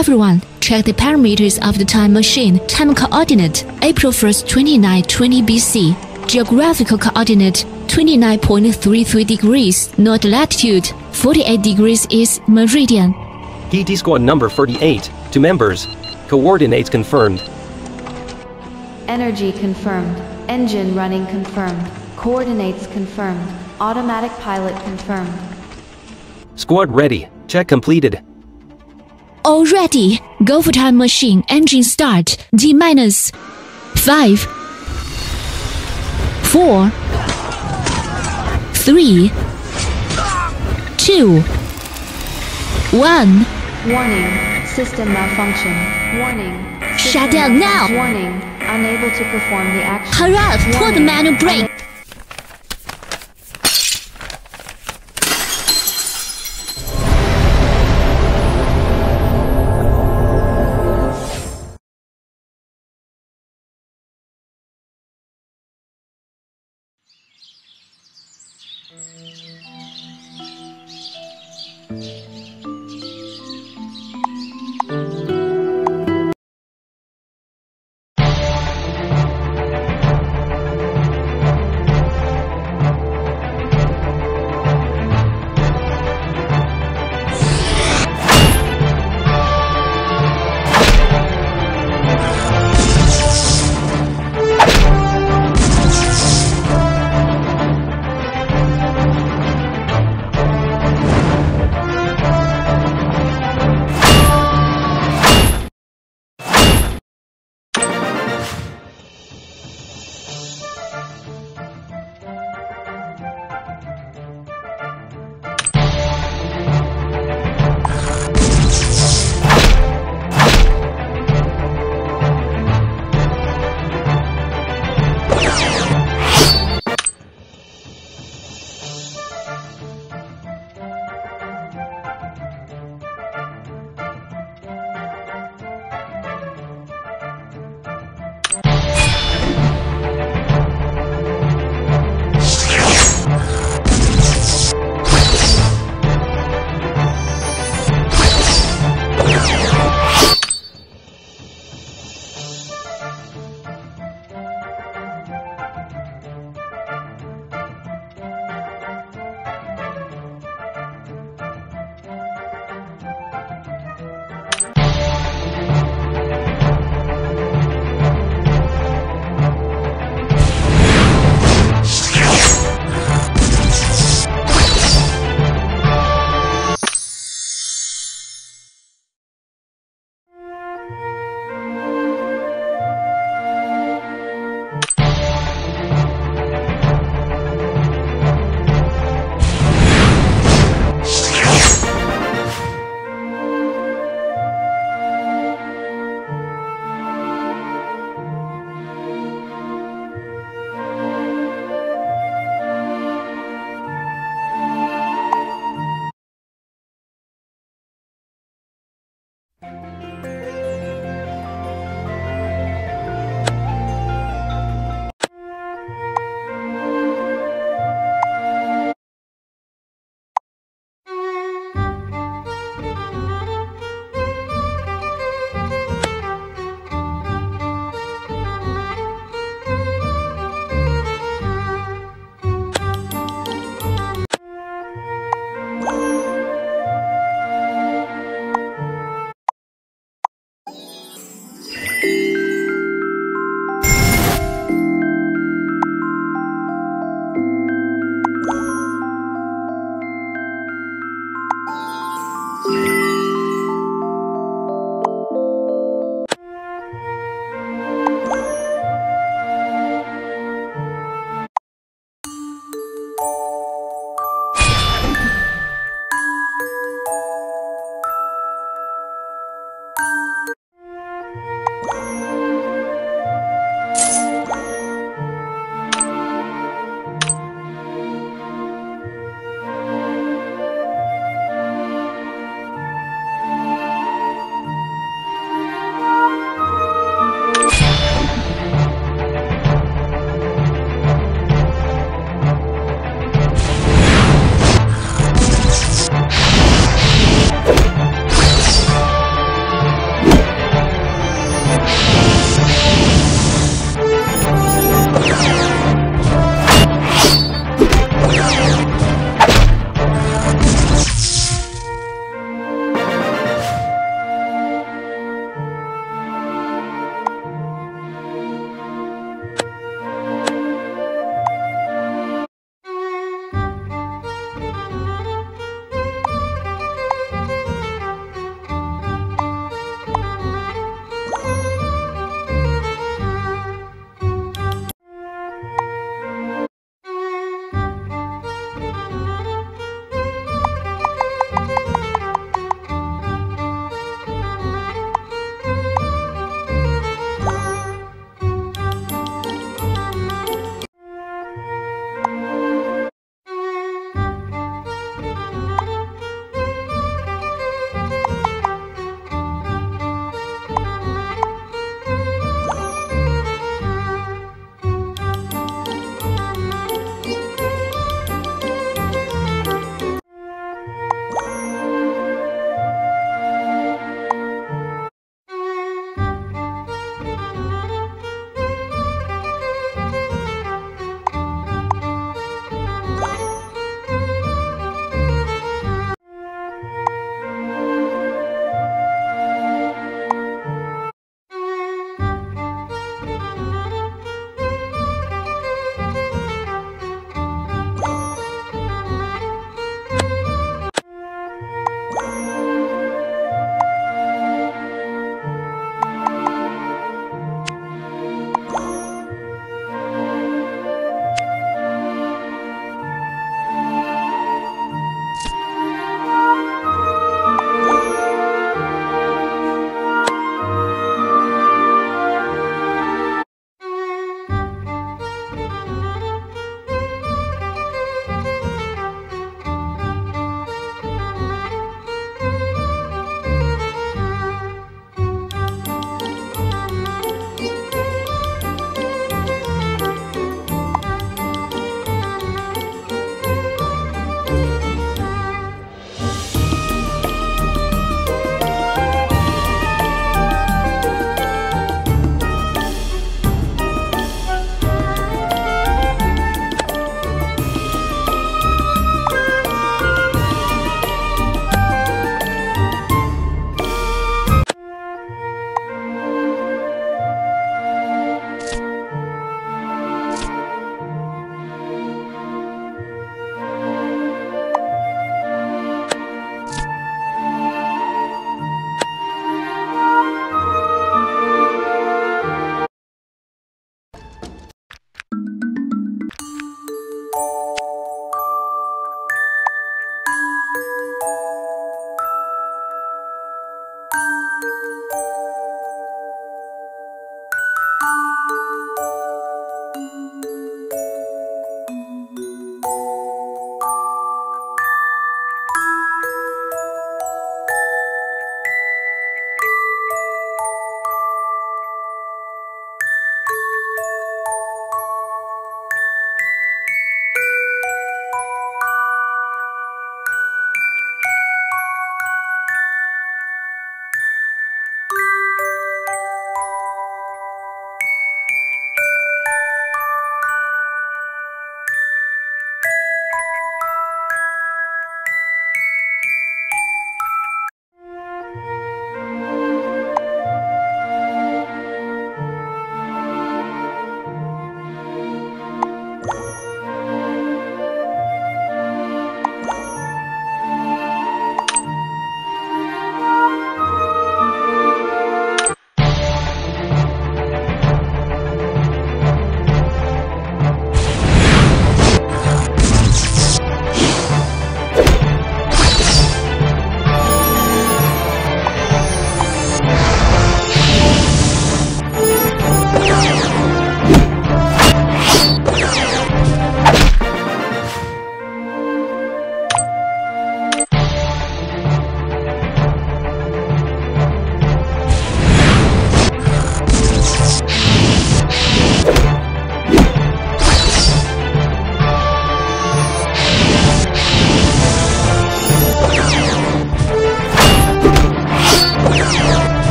Everyone, check the parameters of the time machine. Time coordinate April 1st, 2920 BC. Geographical coordinate 29.33 degrees. North latitude 48 degrees east meridian. PT squad number 48. To members. Coordinates confirmed. Energy confirmed. Engine running confirmed. Coordinates confirmed. Automatic pilot confirmed. Squad ready. Check completed. All ready. Go for time machine. Engine start. D minus 5 4 3 2 1 Warning. System malfunction. Warning. Shut down now. Warning. Unable to perform the action. Hurry up. Pull the manual brake.